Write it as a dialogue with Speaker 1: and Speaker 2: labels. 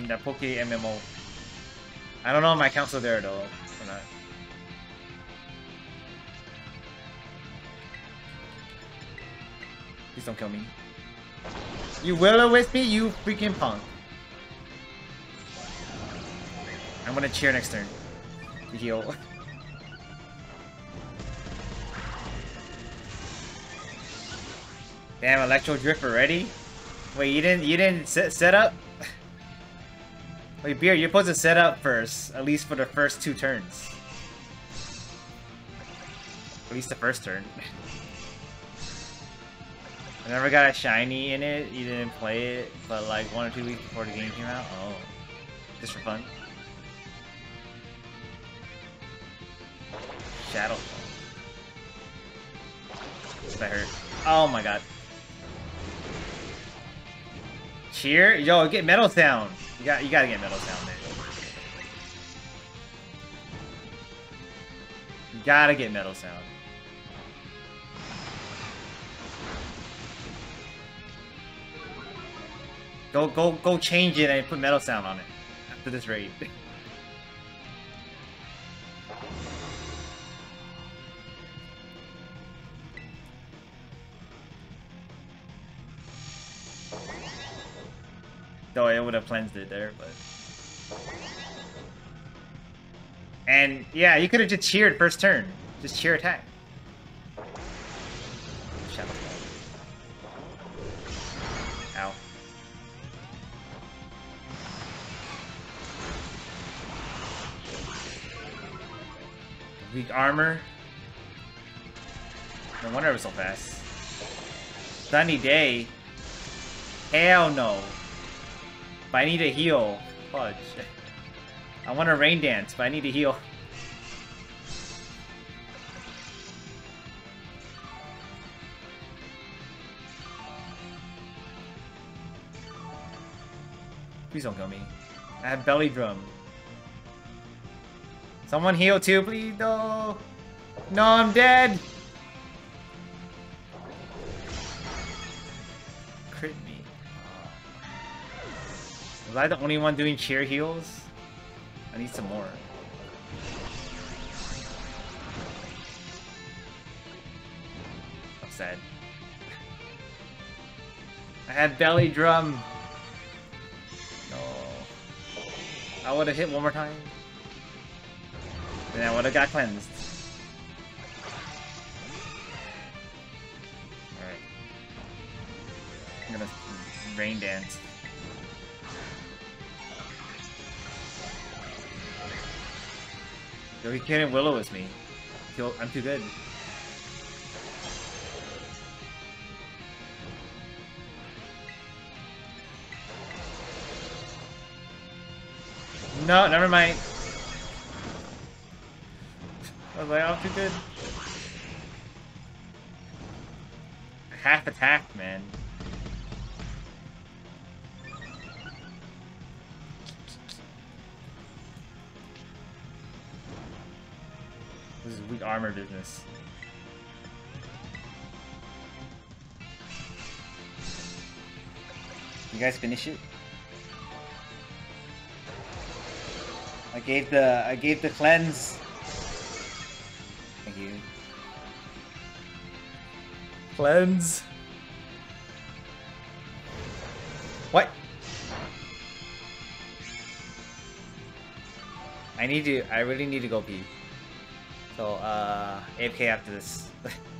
Speaker 1: in the Poke MMO. I don't know my account's still there though. Please don't kill me. You will with me, you freaking punk. I'm gonna cheer next turn. To heal. Damn, Electro Drift already? Wait, you didn't you didn't set, set up? Wait, Beer, you're supposed to set up first, at least for the first two turns. At least the first turn. I never got a shiny in it, you didn't play it, but like one or two weeks before the game came out? Oh. Just for fun? Shadow. That hurt. Oh my god. Cheer? Yo, get metal sound. You got you gotta get metal sound, man. You gotta get metal sound. Go go go change it and put metal sound on it after this raid. Though it would have cleansed it there, but... And, yeah, you could have just cheered first turn. Just cheer attack. Shadow Ow. Weak armor. No wonder it was so fast. Sunny day. Hell no. But I need to heal. Oh, Fudge. I want to rain dance, but I need to heal. Please don't kill me. I have belly drum. Someone heal too, please. No. No, I'm dead. Was I the only one doing cheer heals? I need some more. I'm. I had belly drum. No. I would have hit one more time. Then I would have got cleansed. Alright. I'm gonna rain dance. Yo, he can't Will-O with me. I'm too good. No, never mind. I was like, I'm too good. Half attack, man. This is weak armor business. You guys finish it? I gave the I gave the cleanse. Thank you. Cleanse. What? I need to I really need to go pee. So uh AFK after this.